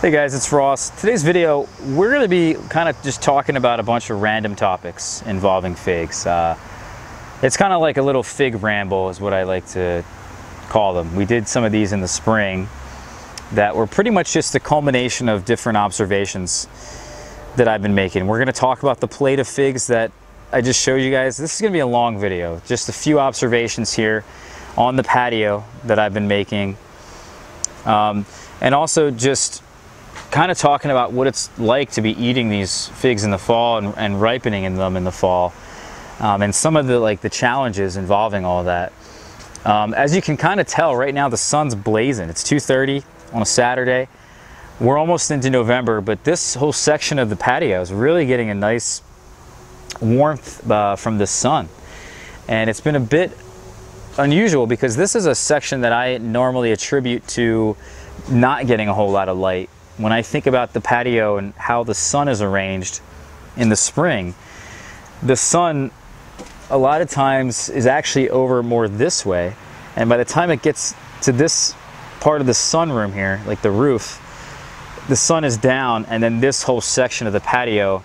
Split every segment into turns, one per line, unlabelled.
Hey guys, it's Ross. Today's video, we're going to be kind of just talking about a bunch of random topics involving figs. Uh, it's kind of like a little fig ramble is what I like to call them. We did some of these in the spring that were pretty much just a culmination of different observations that I've been making. We're going to talk about the plate of figs that I just showed you guys. This is going to be a long video, just a few observations here on the patio that I've been making. Um, and also just kind of talking about what it's like to be eating these figs in the fall and, and ripening in them in the fall um, and some of the like the challenges involving all that. Um, as you can kind of tell right now the sun's blazing. It's 2:30 on a Saturday. We're almost into November but this whole section of the patio is really getting a nice warmth uh, from the sun. And it's been a bit unusual because this is a section that I normally attribute to not getting a whole lot of light when I think about the patio and how the sun is arranged in the spring, the sun a lot of times is actually over more this way. And by the time it gets to this part of the sunroom here, like the roof, the sun is down and then this whole section of the patio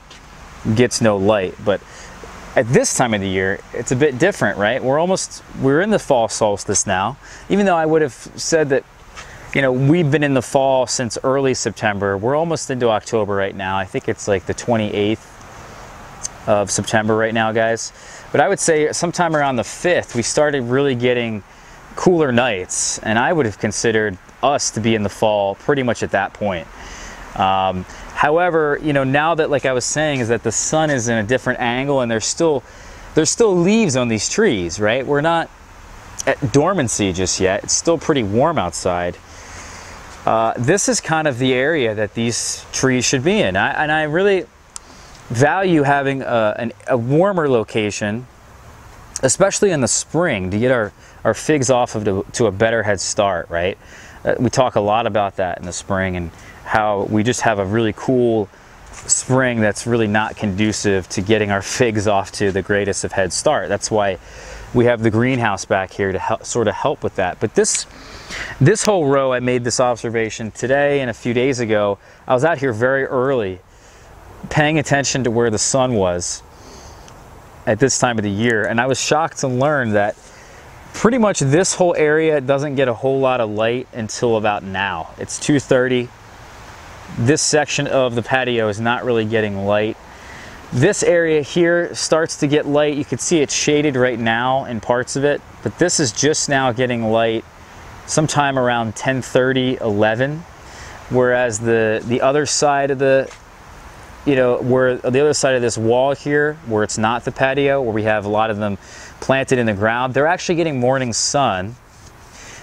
gets no light. But at this time of the year, it's a bit different, right? We're almost, we're in the fall solstice now, even though I would have said that you know, we've been in the fall since early September. We're almost into October right now. I think it's like the 28th of September right now, guys. But I would say sometime around the 5th, we started really getting cooler nights. And I would have considered us to be in the fall pretty much at that point. Um, however, you know, now that, like I was saying, is that the sun is in a different angle and there's still, there's still leaves on these trees, right? We're not at dormancy just yet. It's still pretty warm outside. Uh, this is kind of the area that these trees should be in. I, and I really value having a, an, a, warmer location, especially in the spring, to get our, our figs off of the, to a better head start, right? Uh, we talk a lot about that in the spring and how we just have a really cool spring that's really not conducive to getting our figs off to the greatest of head start. That's why we have the greenhouse back here to help, sort of help with that. But this this whole row, I made this observation today and a few days ago. I was out here very early, paying attention to where the sun was at this time of the year, and I was shocked to learn that pretty much this whole area doesn't get a whole lot of light until about now. It's 2.30. This section of the patio is not really getting light. This area here starts to get light. You can see it's shaded right now in parts of it, but this is just now getting light sometime around 10:30, 11. Whereas the the other side of the you know, where the other side of this wall here, where it's not the patio, where we have a lot of them planted in the ground, they're actually getting morning sun,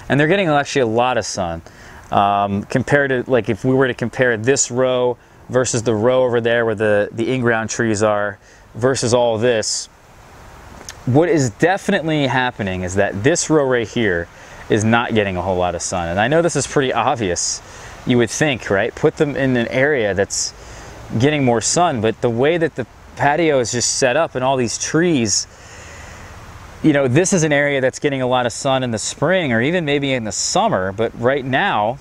and they're getting actually a lot of sun. Um, compared to like if we were to compare this row versus the row over there where the the in-ground trees are versus all this, what is definitely happening is that this row right here is not getting a whole lot of sun. And I know this is pretty obvious, you would think, right? Put them in an area that's getting more sun, but the way that the patio is just set up and all these trees, you know, this is an area that's getting a lot of sun in the spring or even maybe in the summer, but right now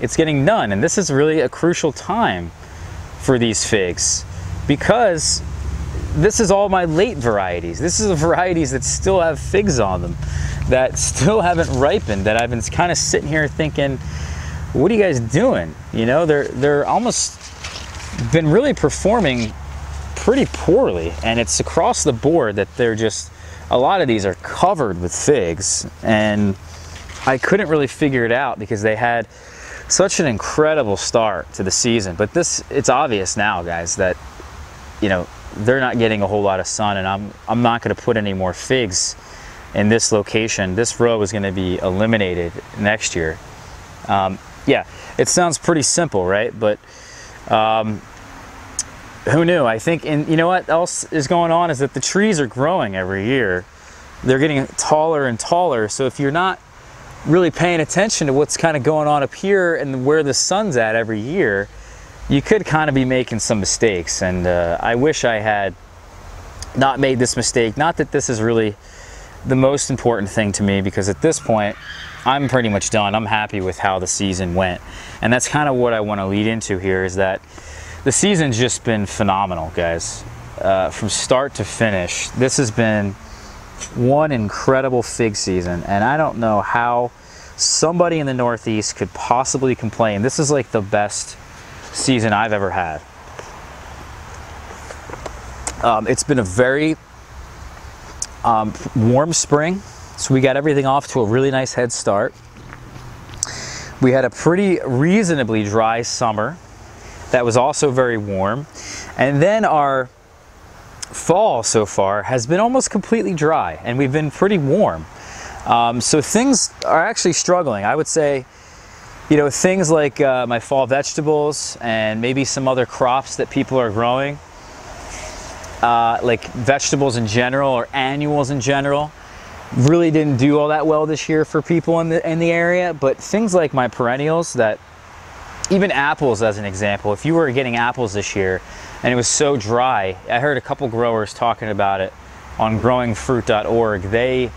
it's getting none. And this is really a crucial time for these figs because this is all my late varieties. This is the varieties that still have figs on them that still haven't ripened that I've been kind of sitting here thinking, what are you guys doing? You know, they're they're almost been really performing pretty poorly and it's across the board that they're just a lot of these are covered with figs and I couldn't really figure it out because they had such an incredible start to the season but this it's obvious now guys that you know they're not getting a whole lot of sun and I'm I'm not going to put any more figs in this location, this row is going to be eliminated next year. Um, yeah, it sounds pretty simple, right? But um, who knew? I think, and you know what else is going on is that the trees are growing every year. They're getting taller and taller. So if you're not really paying attention to what's kind of going on up here and where the sun's at every year, you could kind of be making some mistakes. And uh, I wish I had not made this mistake. Not that this is really the most important thing to me because at this point, I'm pretty much done. I'm happy with how the season went. And that's kind of what I want to lead into here is that the season's just been phenomenal, guys. Uh, from start to finish, this has been one incredible fig season. And I don't know how somebody in the Northeast could possibly complain. This is like the best season I've ever had. Um, it's been a very um, warm spring, so we got everything off to a really nice head start. We had a pretty reasonably dry summer that was also very warm. And then our fall so far has been almost completely dry and we've been pretty warm. Um, so things are actually struggling. I would say, you know, things like uh, my fall vegetables and maybe some other crops that people are growing, uh, like vegetables in general or annuals in general, really didn't do all that well this year for people in the in the area. But things like my perennials that even apples as an example, if you were getting apples this year and it was so dry, I heard a couple growers talking about it on growingfruit.org. They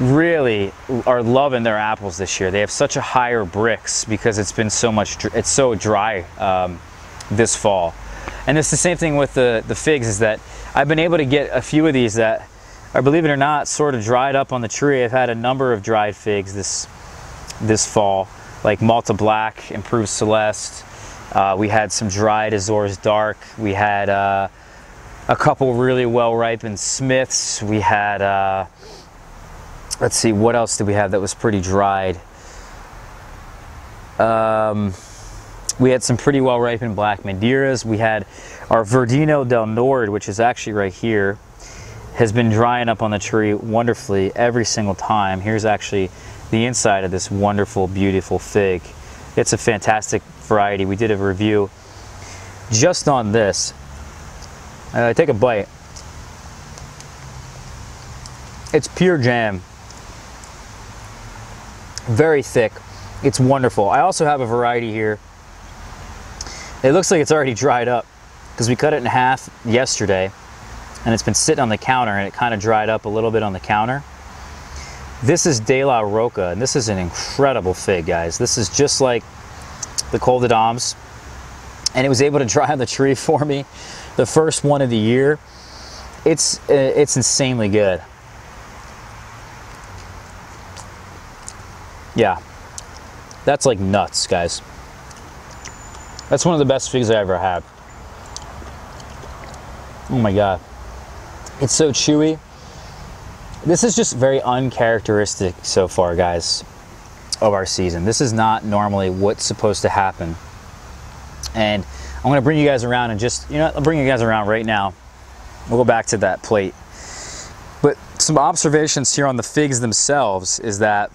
really are loving their apples this year. They have such a higher Brix because it's been so much, it's so dry um, this fall. And it's the same thing with the, the figs is that I've been able to get a few of these that are, believe it or not, sort of dried up on the tree. I've had a number of dried figs this, this fall, like Malta Black, Improved Celeste. Uh, we had some dried Azores Dark. We had uh, a couple really well ripened Smiths. We had uh, let's see, what else did we have that was pretty dried? Um, we had some pretty well ripened black Madeiras. We had our Verdino del Nord, which is actually right here, has been drying up on the tree wonderfully every single time. Here's actually the inside of this wonderful, beautiful fig. It's a fantastic variety. We did a review just on this. Uh, take a bite. It's pure jam very thick. It's wonderful. I also have a variety here. It looks like it's already dried up because we cut it in half yesterday and it's been sitting on the counter and it kind of dried up a little bit on the counter. This is De La Roca and this is an incredible fig, guys. This is just like the Col de Dames and it was able to dry on the tree for me the first one of the year. It's, uh, it's insanely good. Yeah, that's like nuts, guys. That's one of the best figs I ever had. Oh my God. It's so chewy. This is just very uncharacteristic so far, guys, of our season. This is not normally what's supposed to happen. And I'm gonna bring you guys around and just, you know, I'll bring you guys around right now. We'll go back to that plate. But some observations here on the figs themselves is that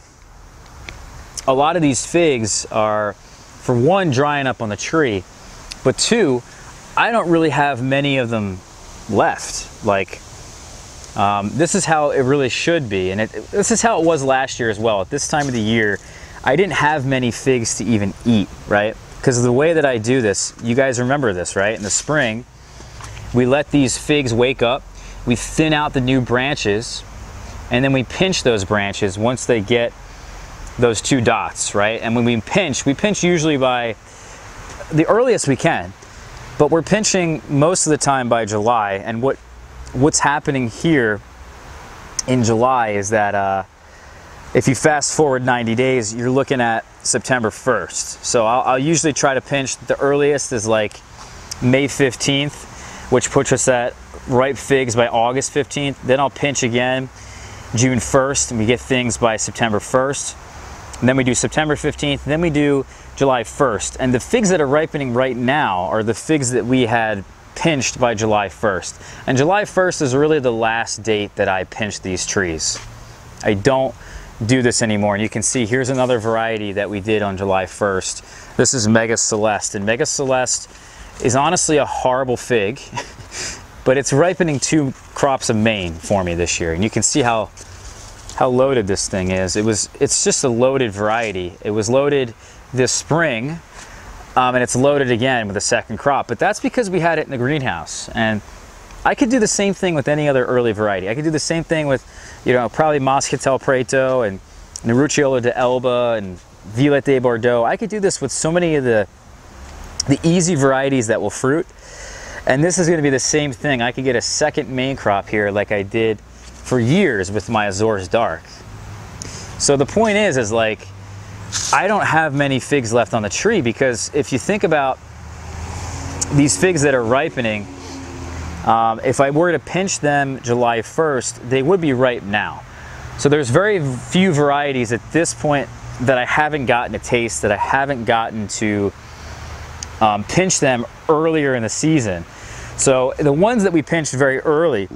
a lot of these figs are, for one, drying up on the tree, but two, I don't really have many of them left. Like, um, this is how it really should be. And it, this is how it was last year as well. At this time of the year, I didn't have many figs to even eat, right? Because the way that I do this, you guys remember this, right? In the spring, we let these figs wake up, we thin out the new branches, and then we pinch those branches once they get those two dots, right? And when we pinch, we pinch usually by the earliest we can, but we're pinching most of the time by July. And what what's happening here in July is that uh, if you fast forward 90 days, you're looking at September 1st. So I'll, I'll usually try to pinch the earliest is like May 15th, which puts us at ripe figs by August 15th. Then I'll pinch again June 1st, and we get things by September 1st. And then we do September 15th, then we do July 1st. And the figs that are ripening right now are the figs that we had pinched by July 1st. And July 1st is really the last date that I pinched these trees. I don't do this anymore. And you can see here's another variety that we did on July 1st. This is Mega Celeste. And Mega Celeste is honestly a horrible fig, but it's ripening two crops of main for me this year. And you can see how how loaded this thing is. It was, it's just a loaded variety. It was loaded this spring, um, and it's loaded again with a second crop. But that's because we had it in the greenhouse. And I could do the same thing with any other early variety. I could do the same thing with, you know, probably Moscatel Preto and Nerucciolo de Elba and Violette de Bordeaux. I could do this with so many of the, the easy varieties that will fruit. And this is gonna be the same thing. I could get a second main crop here like I did for years with my Azores Dark. So the point is, is like, I don't have many figs left on the tree because if you think about these figs that are ripening, um, if I were to pinch them July 1st, they would be ripe now. So there's very few varieties at this point that I haven't gotten a taste, that I haven't gotten to um, pinch them earlier in the season. So the ones that we pinched very early,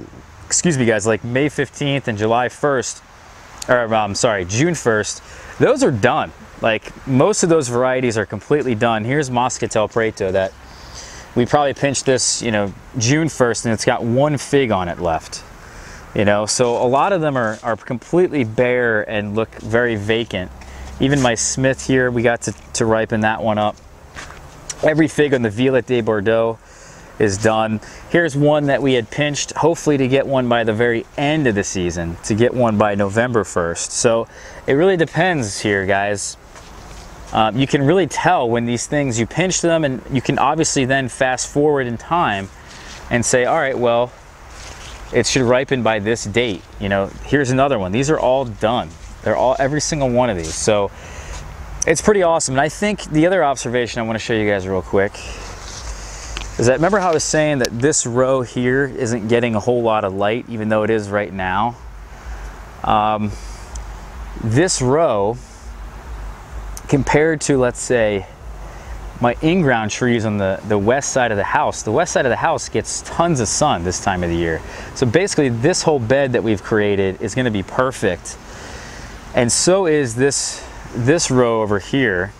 excuse me guys, like May 15th and July 1st, or I'm um, sorry, June 1st, those are done. Like most of those varieties are completely done. Here's Moscatel Preto that we probably pinched this, you know, June 1st and it's got one fig on it left. You know, so a lot of them are, are completely bare and look very vacant. Even my Smith here, we got to, to ripen that one up. Every fig on the Violette de Bordeaux is done. Here's one that we had pinched, hopefully to get one by the very end of the season, to get one by November 1st. So it really depends here, guys. Um, you can really tell when these things, you pinch them and you can obviously then fast forward in time and say, all right, well, it should ripen by this date. You know, here's another one. These are all done. They're all, every single one of these. So it's pretty awesome. And I think the other observation I want to show you guys real quick is that remember how I was saying that this row here isn't getting a whole lot of light, even though it is right now. Um, this row compared to, let's say, my in-ground trees on the, the west side of the house, the west side of the house gets tons of sun this time of the year. So basically this whole bed that we've created is gonna be perfect. And so is this, this row over here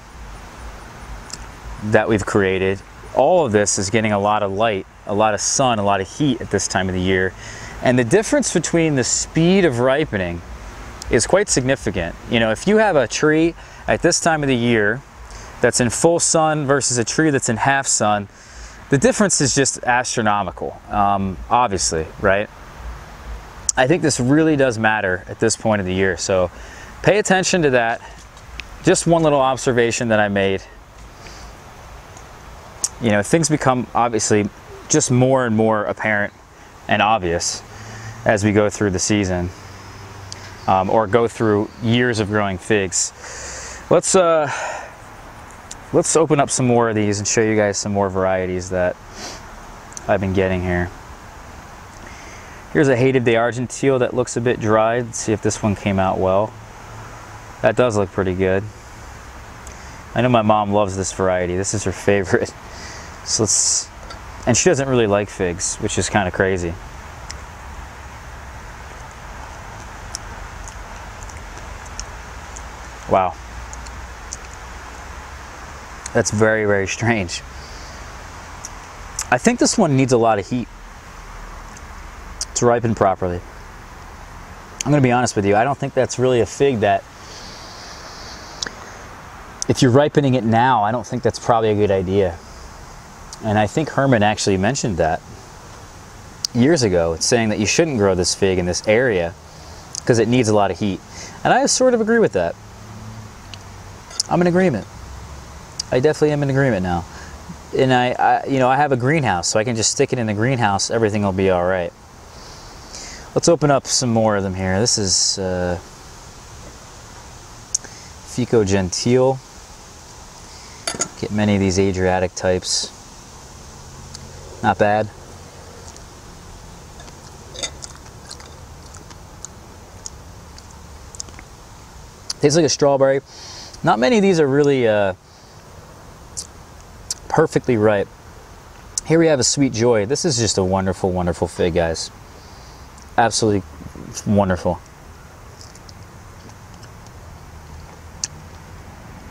that we've created. All of this is getting a lot of light, a lot of sun, a lot of heat at this time of the year. And the difference between the speed of ripening is quite significant. You know, if you have a tree at this time of the year that's in full sun versus a tree that's in half sun, the difference is just astronomical, um, obviously, right? I think this really does matter at this point of the year. So pay attention to that. Just one little observation that I made. You know, things become obviously just more and more apparent and obvious as we go through the season um, or go through years of growing figs. Let's uh, let's open up some more of these and show you guys some more varieties that I've been getting here. Here's a Hative d'Argenteuil that looks a bit dried. Let's see if this one came out well. That does look pretty good. I know my mom loves this variety. This is her favorite. So let's, and she doesn't really like figs, which is kind of crazy. Wow. That's very, very strange. I think this one needs a lot of heat to ripen properly. I'm going to be honest with you. I don't think that's really a fig that, if you're ripening it now, I don't think that's probably a good idea. And I think Herman actually mentioned that years ago, saying that you shouldn't grow this fig in this area because it needs a lot of heat. And I sort of agree with that. I'm in agreement. I definitely am in agreement now. And I, I, you know, I have a greenhouse, so I can just stick it in the greenhouse. Everything will be all right. Let's open up some more of them here. This is uh, Fico Gentile. Get many of these Adriatic types. Not bad. Tastes like a strawberry. Not many of these are really uh, perfectly ripe. Here we have a Sweet Joy. This is just a wonderful, wonderful fig, guys. Absolutely wonderful.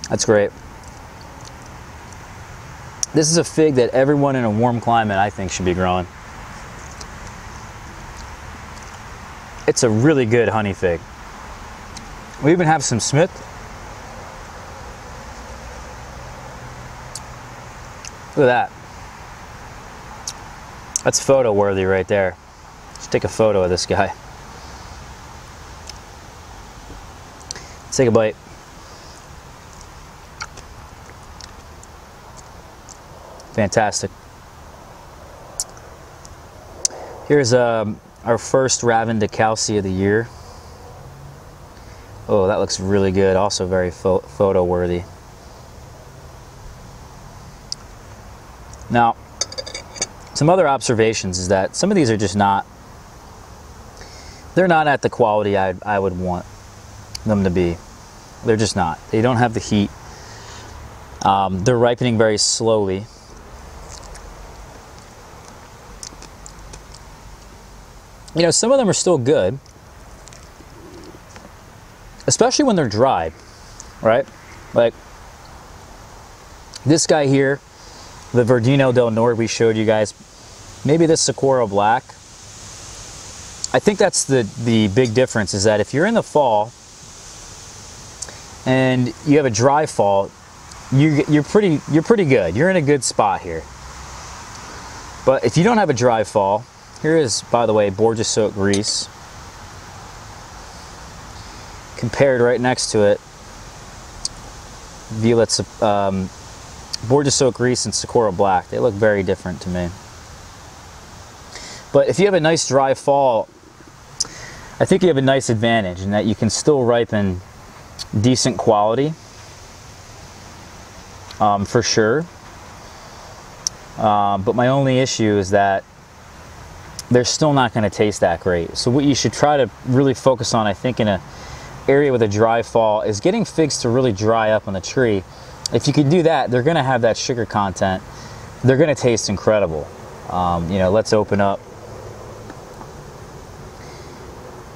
That's great. This is a fig that everyone in a warm climate, I think, should be growing. It's a really good honey fig. We even have some Smith Look at that. That's photo worthy right there. Let's take a photo of this guy. Let's take a bite. Fantastic. Here's um, our first Ravin DeKalb of the year. Oh, that looks really good. Also very pho photo worthy. Now, some other observations is that some of these are just not, they're not at the quality I, I would want them to be. They're just not. They don't have the heat. Um, they're ripening very slowly. You know, some of them are still good, especially when they're dried, right? Like this guy here, the Verdino del Nord we showed you guys, maybe this Socorro Black. I think that's the, the big difference is that if you're in the fall and you have a dry fall, you, you're, pretty, you're pretty good. You're in a good spot here. But if you don't have a dry fall, here is, by the way, Bourjassotte Grise. Compared right next to it, Violet's um, Bourjassotte Grise and Socorro Black. They look very different to me. But if you have a nice dry fall, I think you have a nice advantage in that you can still ripen decent quality um, for sure. Um, but my only issue is that they're still not going to taste that great. So what you should try to really focus on, I think, in a area with a dry fall is getting figs to really dry up on the tree if you can do that, they're going to have that sugar content. They're going to taste incredible. Um, you know, let's open up.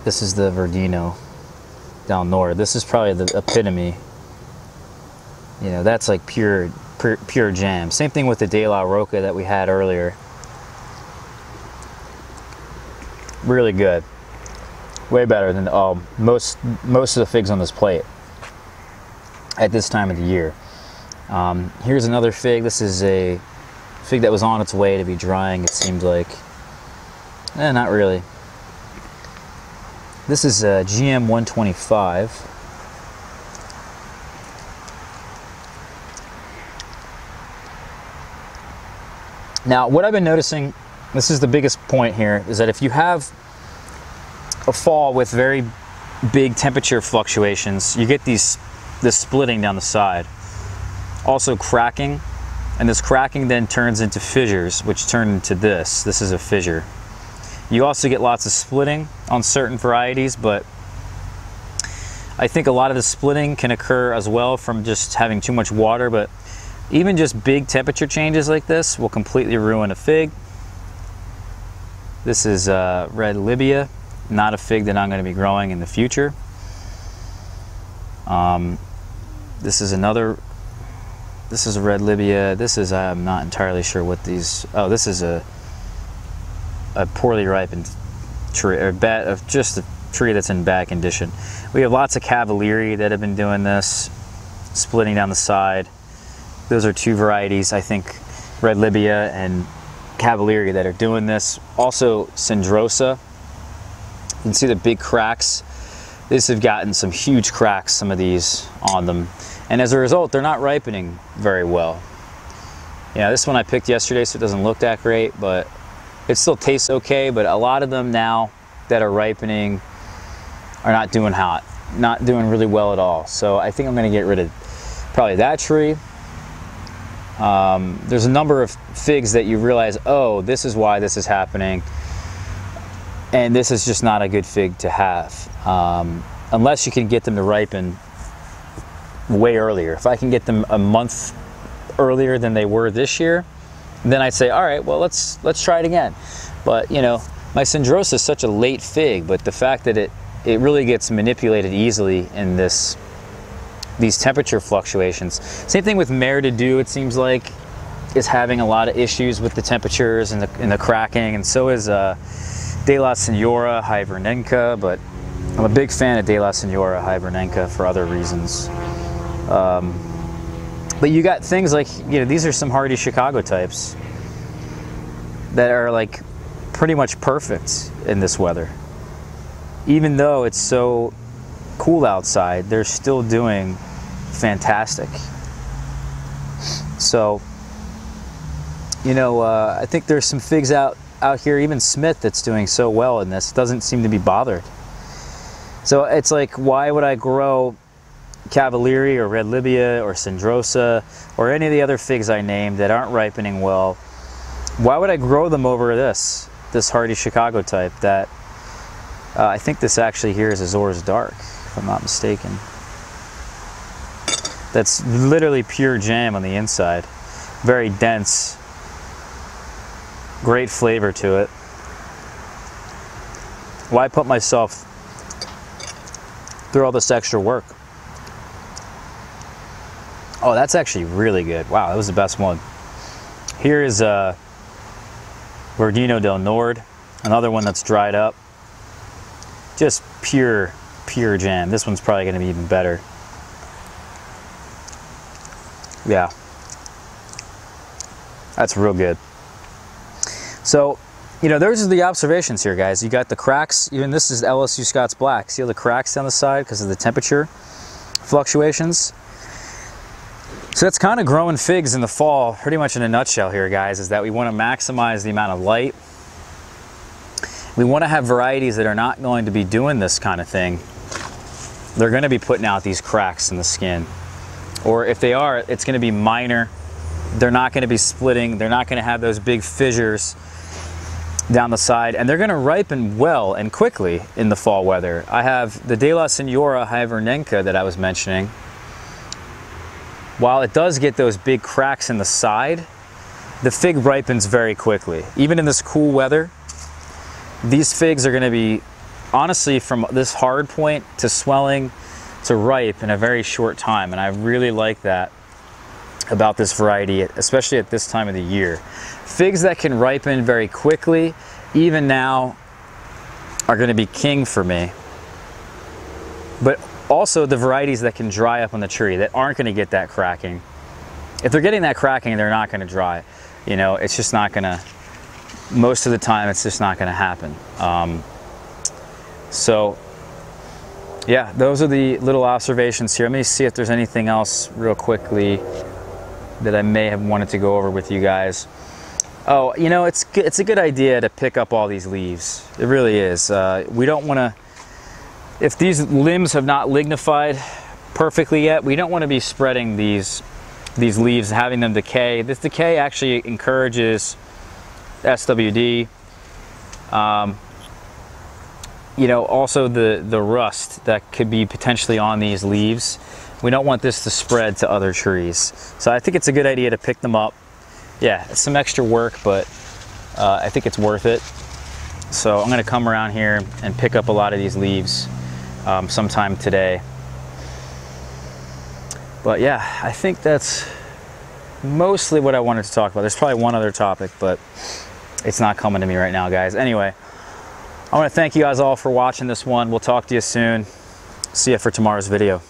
This is the Verdino del Nord. This is probably the epitome. You know, that's like pure, pure, pure jam. Same thing with the De La Roca that we had earlier. Really good. Way better than um, most most of the figs on this plate at this time of the year. Um, here's another fig. This is a fig that was on its way to be drying, it seemed like. Eh, not really. This is a GM 125. Now, what I've been noticing, this is the biggest point here, is that if you have a fall with very big temperature fluctuations, you get these this splitting down the side. Also cracking and this cracking then turns into fissures which turn into this. This is a fissure. You also get lots of splitting on certain varieties but I think a lot of the splitting can occur as well from just having too much water but even just big temperature changes like this will completely ruin a fig this is uh, red Libya not a fig that I'm going to be growing in the future um, this is another this is a red Libya. This is, I'm not entirely sure what these, oh, this is a, a poorly ripened tree, or bad, of just a tree that's in bad condition. We have lots of Cavalieri that have been doing this, splitting down the side. Those are two varieties, I think, red Libya and Cavalieri that are doing this. Also, Cendrosa. You can see the big cracks. These have gotten some huge cracks, some of these on them. And as a result, they're not ripening very well. Yeah, this one I picked yesterday, so it doesn't look that great, but it still tastes okay. But a lot of them now that are ripening are not doing hot, not doing really well at all. So I think I'm gonna get rid of probably that tree. Um, there's a number of figs that you realize, oh, this is why this is happening. And this is just not a good fig to have. Um, unless you can get them to ripen way earlier. If I can get them a month earlier than they were this year, then I'd say, all right, well, let's let's try it again. But you know, my Cendrosa is such a late fig, but the fact that it it really gets manipulated easily in this these temperature fluctuations. Same thing with Mer de Dieu, it seems like, is having a lot of issues with the temperatures and the, and the cracking, and so is uh, De La Senora Hibernenka, but I'm a big fan of De La Senora Hibernenka for other reasons. Um, but you got things like, you know, these are some hardy Chicago types that are like pretty much perfect in this weather. Even though it's so cool outside, they're still doing fantastic. So, you know, uh, I think there's some figs out out here, even Smith, that's doing so well in this. Doesn't seem to be bothered. So it's like, why would I grow Cavalieri or Red Libya or Cendrosa or any of the other figs I named that aren't ripening well? Why would I grow them over this, this hardy Chicago type that uh, I think this actually here is Azores Dark, if I'm not mistaken. That's literally pure jam on the inside. Very dense. Great flavor to it. Why put myself through all this extra work? Oh, that's actually really good. Wow, that was the best one. Here is uh, Verdino del Nord, another one that's dried up. Just pure, pure jam. This one's probably gonna be even better. Yeah. That's real good. So, you know, those are the observations here, guys. You got the cracks. Even this is LSU Scott's Black. See all the cracks down the side because of the temperature fluctuations? So that's kind of growing figs in the fall, pretty much in a nutshell here, guys, is that we want to maximize the amount of light. We want to have varieties that are not going to be doing this kind of thing. They're going to be putting out these cracks in the skin or if they are, it's going to be minor. They're not going to be splitting. They're not going to have those big fissures down the side, and they're going to ripen well and quickly in the fall weather. I have the De La Senora Hyvernenka that I was mentioning. While it does get those big cracks in the side, the fig ripens very quickly. Even in this cool weather, these figs are going to be, honestly, from this hard point to swelling to ripe in a very short time. And I really like that about this variety, especially at this time of the year. Figs that can ripen very quickly, even now, are gonna be king for me. But also the varieties that can dry up on the tree that aren't gonna get that cracking. If they're getting that cracking, they're not gonna dry. You know, it's just not gonna, most of the time, it's just not gonna happen. Um, so yeah, those are the little observations here. Let me see if there's anything else real quickly that I may have wanted to go over with you guys. Oh, you know, it's it's a good idea to pick up all these leaves. It really is. Uh, we don't want to, if these limbs have not lignified perfectly yet, we don't want to be spreading these these leaves, having them decay. This decay actually encourages SWD. Um, you know, also the, the rust that could be potentially on these leaves. We don't want this to spread to other trees. So I think it's a good idea to pick them up. Yeah, it's some extra work, but uh, I think it's worth it. So I'm gonna come around here and pick up a lot of these leaves um, sometime today. But yeah, I think that's mostly what I wanted to talk about. There's probably one other topic, but it's not coming to me right now, guys. Anyway, I want to thank you guys all for watching this one. We'll talk to you soon. See you for tomorrow's video.